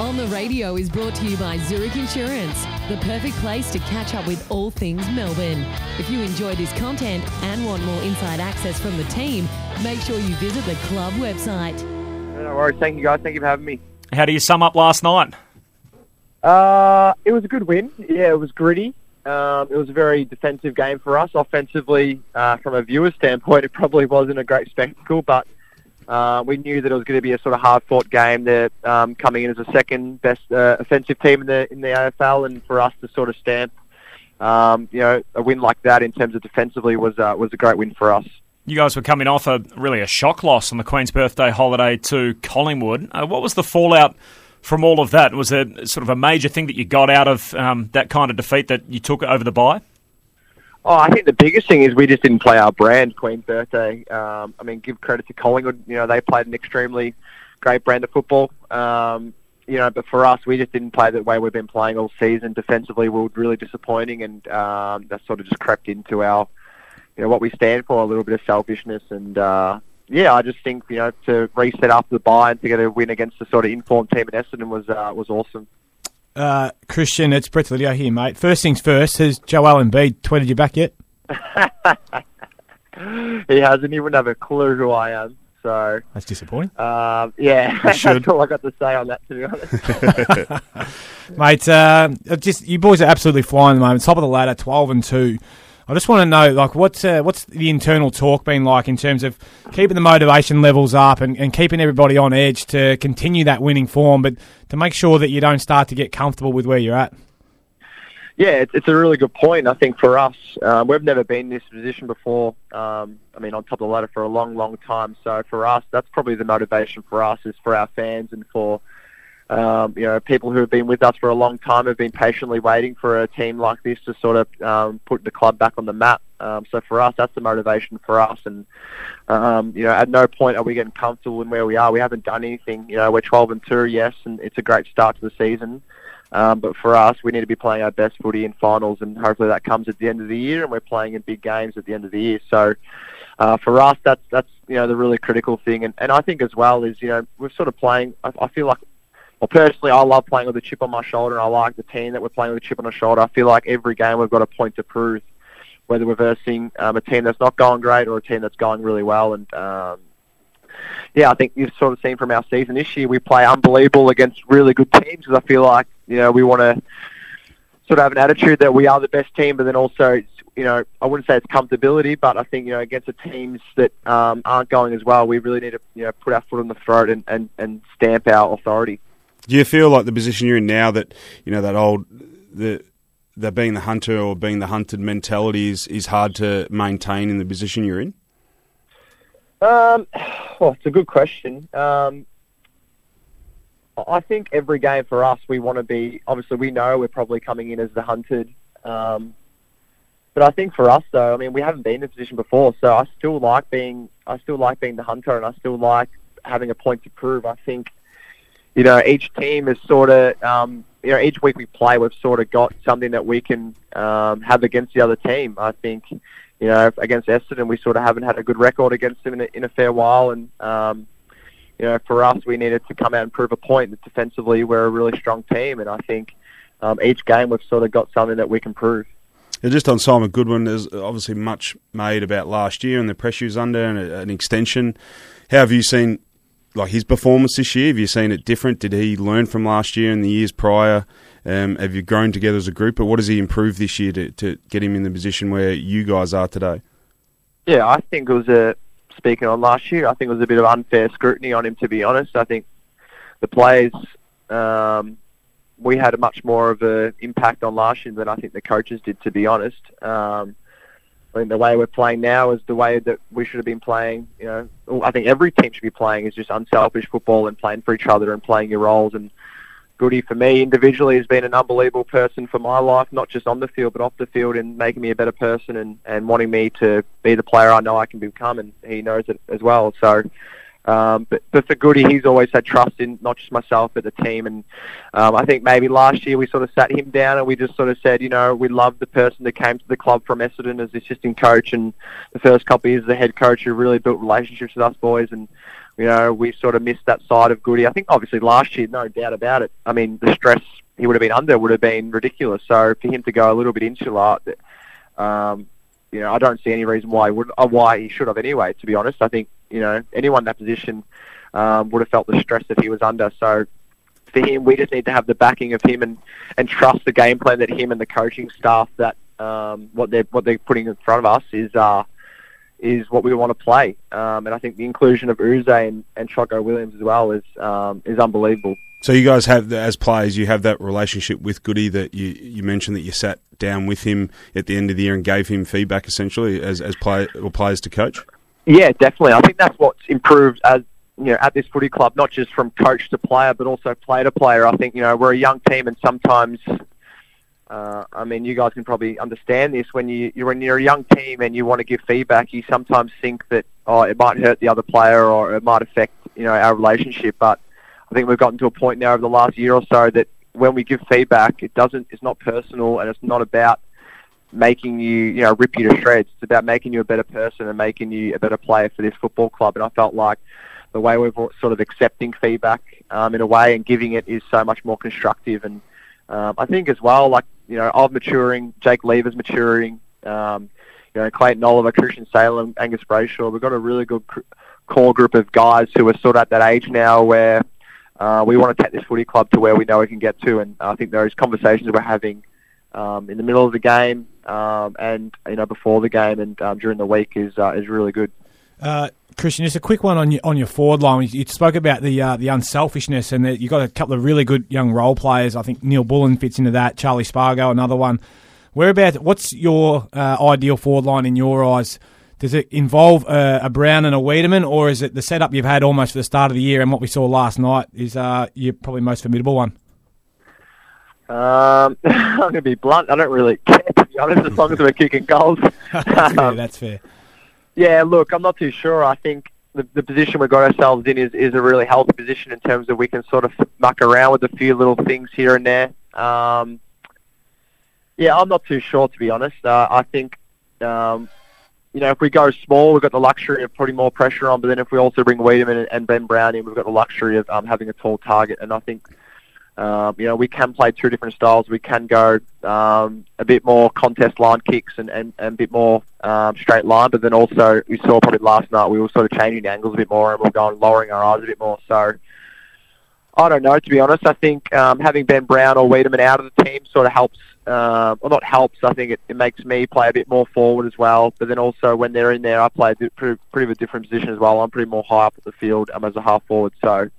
On the Radio is brought to you by Zurich Insurance, the perfect place to catch up with all things Melbourne. If you enjoy this content and want more inside access from the team, make sure you visit the club website. No worries. Thank you, guys. Thank you for having me. How do you sum up last night? Uh, it was a good win. Yeah, it was gritty. Um, it was a very defensive game for us. Offensively, uh, from a viewer's standpoint, it probably wasn't a great spectacle, but uh, we knew that it was going to be a sort of hard-fought game. They're um, coming in as a second best uh, offensive team in the in the AFL, and for us to sort of stamp, um, you know, a win like that in terms of defensively was uh, was a great win for us. You guys were coming off a really a shock loss on the Queen's birthday holiday to Collingwood. Uh, what was the fallout from all of that? Was it sort of a major thing that you got out of um, that kind of defeat that you took over the bye? Oh, I think the biggest thing is we just didn't play our brand, Queen's Birthday. Um, I mean, give credit to Collingwood. You know, they played an extremely great brand of football. Um, you know, but for us, we just didn't play the way we've been playing all season. Defensively, we were really disappointing, and um, that sort of just crept into our, you know, what we stand for, a little bit of selfishness. And uh, yeah, I just think you know to reset after the bye and to get a win against the sort of informed team in Essendon was uh, was awesome. Uh, Christian, it's Brett Lidio here, mate. First things first, has Joel Embiid tweeted you back yet? he hasn't. Wouldn't have a clue who I am. So that's disappointing. Um, yeah, that's all I got to say on that. To be honest, mate, uh, just you boys are absolutely flying at the moment. Top of the ladder, twelve and two. I just want to know, like, what's uh, what's the internal talk been like in terms of keeping the motivation levels up and, and keeping everybody on edge to continue that winning form, but to make sure that you don't start to get comfortable with where you're at. Yeah, it's, a really good point. I think for us, uh, we've never been in this position before. Um, I mean, on top of the ladder for a long, long time. So for us, that's probably the motivation for us is for our fans and for um, you know, people who have been with us for a long time have been patiently waiting for a team like this to sort of um, put the club back on the map. Um, so for us, that's the motivation for us. And um, you know, at no point are we getting comfortable in where we are. We haven't done anything. You know, we're 12 and two, yes, and it's a great start to the season. Um, but for us, we need to be playing our best footy in finals, and hopefully that comes at the end of the year. And we're playing in big games at the end of the year. So uh, for us, that's that's you know the really critical thing. And, and I think as well is you know we're sort of playing. I, I feel like well, personally, I love playing with a chip on my shoulder, and I like the team that we're playing with a chip on our shoulder. I feel like every game we've got a point to prove, whether we're versing um, a team that's not going great or a team that's going really well. And um, yeah, I think you've sort of seen from our season this year, we play unbelievable against really good teams. Because I feel like you know we want to sort of have an attitude that we are the best team, but then also you know, I wouldn't say it's comfortability, but I think, you know, against the teams that um, aren't going as well, we really need to, you know, put our foot on the throat and, and, and stamp our authority. Do you feel like the position you're in now that you know that old the the being the hunter or being the hunted mentality is, is hard to maintain in the position you're in? Um, well, it's a good question. Um, I think every game for us, we want to be. Obviously, we know we're probably coming in as the hunted. Um, but I think for us, though, I mean, we haven't been in this position before, so I still like being. I still like being the hunter, and I still like having a point to prove. I think you know, each team is sort of, um, you know, each week we play, we've sort of got something that we can um, have against the other team. I think, you know, against Essendon, we sort of haven't had a good record against them in a, in a fair while, and um, you know, for us, we needed to come out and prove a point that defensively we're a really strong team, and I think um, each game we've sort of got something that we can prove. Yeah, just on Simon Goodwin, there's obviously much made about last year and the pressure he's under and an extension. How have you seen like his performance this year? Have you seen it different? Did he learn from last year and the years prior? Um, have you grown together as a group, But what has he improved this year to, to get him in the position where you guys are today? Yeah, I think it was a speaking on last year. I think it was a bit of unfair scrutiny on him. To be honest, I think the players um, we had a much more of an impact on last year than I think the coaches did. To be honest, um, I think the way we're playing now is the way that we should have been playing. You know, I think every team should be playing is just unselfish football and playing for each other and playing your roles. And Goody for me individually has been an unbelievable person for my life, not just on the field but off the field, and making me a better person and and wanting me to be the player I know I can become, and he knows it as well. So um, but, but for Goody, he's always had trust in not just myself but the team. And um, I think maybe last year we sort of sat him down and we just sort of said, you know, we love the person that came to the club from Essendon as the assistant coach and the first couple of years as the head coach who really built relationships with us boys. And you know, we sort of missed that side of Goody. I think obviously last year, no doubt about it. I mean, the stress he would have been under would have been ridiculous. So for him to go a little bit insular, um, you know, I don't see any reason why he would, uh, why he should have anyway. To be honest, I think you know anyone in that position um, would have felt the stress that he was under. So for him, we just need to have the backing of him and, and trust the game plan that him and the coaching staff that um, what they're what they're putting in front of us is uh, is what we want to play. Um, and I think the inclusion of Yze and, and Choco Williams as well is um, is unbelievable. So you guys have, as players, you have that relationship with Goody that you, you mentioned that you sat down with him at the end of the year and gave him feedback essentially as as play, or players to coach. Yeah, definitely. I think that's what's improved as you know at this footy club, not just from coach to player, but also player to player. I think you know we're a young team, and sometimes, uh, I mean, you guys can probably understand this when you you're when you're a young team and you want to give feedback, you sometimes think that oh it might hurt the other player or it might affect you know our relationship, but I think we've gotten to a point now over the last year or so that when we give feedback, it doesn't, it's not personal and it's not about making you, you know, rip you to shreds. It's about making you a better person and making you a better player for this football club. And I felt like the way we're sort of accepting feedback um, in a way and giving it is so much more constructive. And um, I think as well, like, you know, I'm maturing, Jake Lever's maturing, um, you know, Clayton Oliver, Christian Salem, Angus Brayshaw. We've got a really good core group of guys who are sort of at that age now where uh, we want to take this footy club to where we know we can get to, and I think those conversations we're having um, in the middle of the game um, and you know before the game and um, during the week is uh, is really good. Uh, Christian, just a quick one on your on your forward line. You spoke about the uh, the unselfishness, and you've got a couple of really good young role players. I think Neal-Bullen fits into that. Charlie Spargo, another one. Whereabouts? What's your uh, ideal forward line in your eyes? Does it involve a, a, Brown and a Weideman, or is it the setup you've had almost for the start of the year and what we saw last night is uh, your probably most formidable one? Um, I'm going to be blunt. I don't really care, to be honest, as long as we're kicking goals. that's, fair, um, that's fair. Yeah, look, I'm not too sure. I think the, the position we've got ourselves in is, is a really healthy position in terms of we can sort of muck around with a few little things here and there. Um, yeah, I'm not too sure, to be honest. Uh, I think um, you know, if we go small, we've got the luxury of putting more pressure on. But then if we also bring Weideman and, and Ben Brown in, we've got the luxury of um, having a tall target. And I think, um, you know, we can play two different styles. We can go um, a bit more contest line kicks and, and, and a bit more um, straight line. But then also, we saw probably last night, we were sort of changing the angles a bit more and we are going lowering our eyes a bit more. So I don't know, to be honest. I think um, having Ben Brown or Weideman out of the team sort of helps uh, well, not helps. I think it, it makes me play a bit more forward as well. But then also when they're in there, I play a pretty, pretty a different position as well. I'm pretty more high up at the field um, as a half forward. So,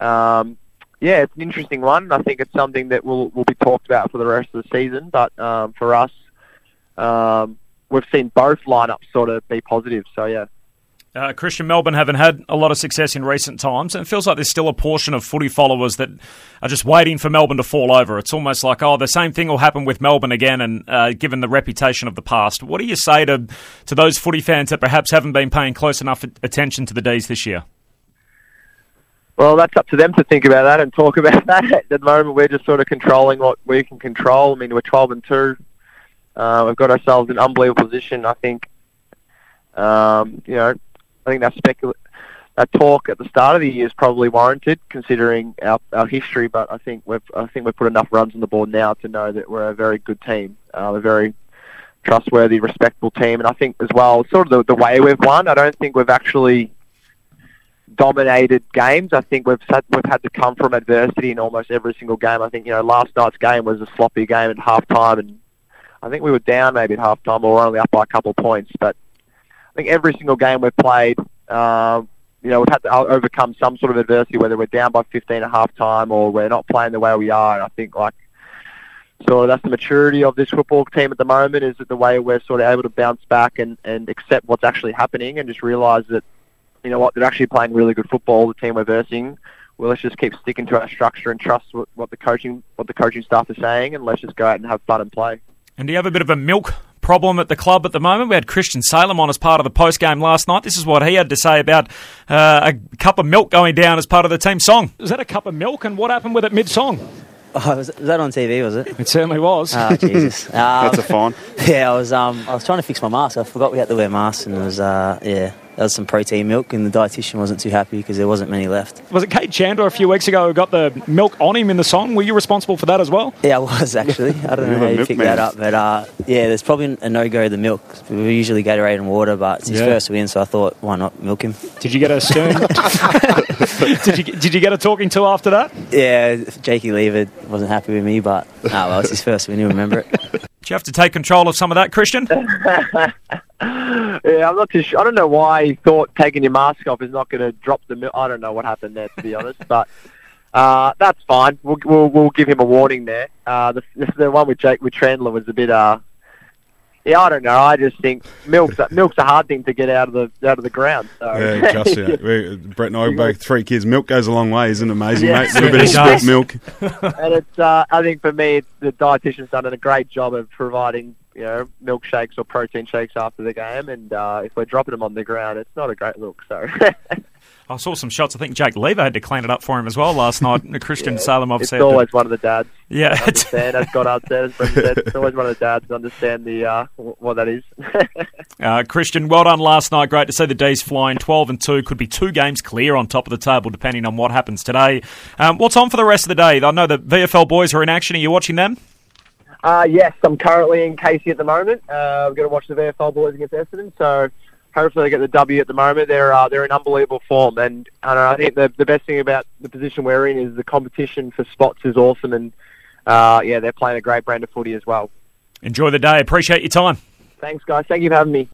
um, yeah, it's an interesting one. I think it's something that will will be talked about for the rest of the season. But um, for us, um, we've seen both lineups sort of be positive. So yeah. Uh, Christian Melbourne haven't had a lot of success in recent times, and it feels like there's still a portion of footy followers that are just waiting for Melbourne to fall over. It's almost like, oh, the same thing will happen with Melbourne again, and uh, given the reputation of the past, what do you say to to those footy fans that perhaps haven't been paying close enough attention to the D's this year? Well, that's up to them to think about that and talk about that. At the moment, we're just sort of controlling what we can control. I mean, we're 12 and two. Uh, we've got ourselves in an unbelievable position. I think, um, you know, I think that specul- that talk at the start of the year is probably warranted, considering our, our history. But I think we've I think we've put enough runs on the board now to know that we're a very good team, uh, a very trustworthy, respectable team. And I think as well, sort of the, the way we've won. I don't think we've actually dominated games. I think we've had, we've had to come from adversity in almost every single game. I think you know last night's game was a sloppy game at half time, and I think we were down maybe at half time or only up by a couple of points, but I think every single game we've played, uh, you know, we've had to overcome some sort of adversity, whether we're down by 15 at half time or we're not playing the way we are. And I think like, so that's the maturity of this football team at the moment is that the way we're sort of able to bounce back and, and accept what's actually happening and just realise that, you know what, they're actually playing really good football, the team we're versing. Well, let's just keep sticking to our structure and trust what, what the coaching what the coaching staff are saying, and let's just go out and have fun and play. And do you have a bit of a milk problem at the club at the moment. We had Christian Salem on as part of the post game last night. This is what he had to say about uh, a cup of milk going down as part of the team song. Is that a cup of milk, and what happened with it mid song? Oh, was, that on TV? Was it? It certainly was. Oh Jesus! Um, That's a fine. Yeah, I was. Um, I was trying to fix my mask. I forgot we had to wear masks, and it was. Uh, yeah, that was some protein milk, and the dietitian wasn't too happy because there wasn't many left. Was it Kade Chandler a few weeks ago who got the milk on him in the song? Were you responsible for that as well? Yeah, I was actually. I don't know You're how you picked man. that up, but uh, yeah, there's probably a no go the milk. We usually Gatorade and water, but it's his Yeah. first win, so I thought, why not milk him? Did you get a stern? did you did you get a talking to after that? Yeah, Jakey Lever wasn't happy with me, but oh well, it's his first win. He'll remember it. Do you have to take control of some of that, Christian? Yeah, I'm not too sure. I don't know why he thought taking your mask off is not going to drop the milk. I don't know what happened there, to be honest. But uh, that's fine. We'll, we'll we'll give him a warning there. Uh, the the one with Jake with Chandler was a bit. Uh, yeah, I don't know. I just think milk's a, milk's a hard thing to get out of the out of the ground. So. Yeah, just yeah. We, Brett and I both three kids. Milk goes a long way, isn't it amazing, Yeah. mate? A little bit of does. milk. and it's uh, I think for me, it's, the dietitian's done a great job of providing you know milkshakes or protein shakes after the game, and uh, if we're dropping them on the ground, it's not a great look. So I saw some shots. I think Jake Lever had to clean it up for him as well last night. Christian Salem obviously. to- always one of the dads. yeah, understand, as Goddard said, as Brendon said, it's always one of the dads to understand the uh, what that is. Uh, Christian, well done last night. Great to see the D's flying 12 and 2. Could be two games clear on top of the table depending on what happens today. Um, what's on for the rest of the day? I know the VFL boys are in action. Are you watching them? Uh, yes, I'm currently in Casey at the moment. Uh, I'm going to watch the VFL boys against Essendon, so hopefully they get the W at the moment. They're uh, they're in unbelievable form, and I, I think the the best thing about the position we're in is the competition for spots is awesome, and uh, yeah, they're playing a great brand of footy as well. Enjoy the day. Appreciate your time. Thanks, guys. Thank you for having me.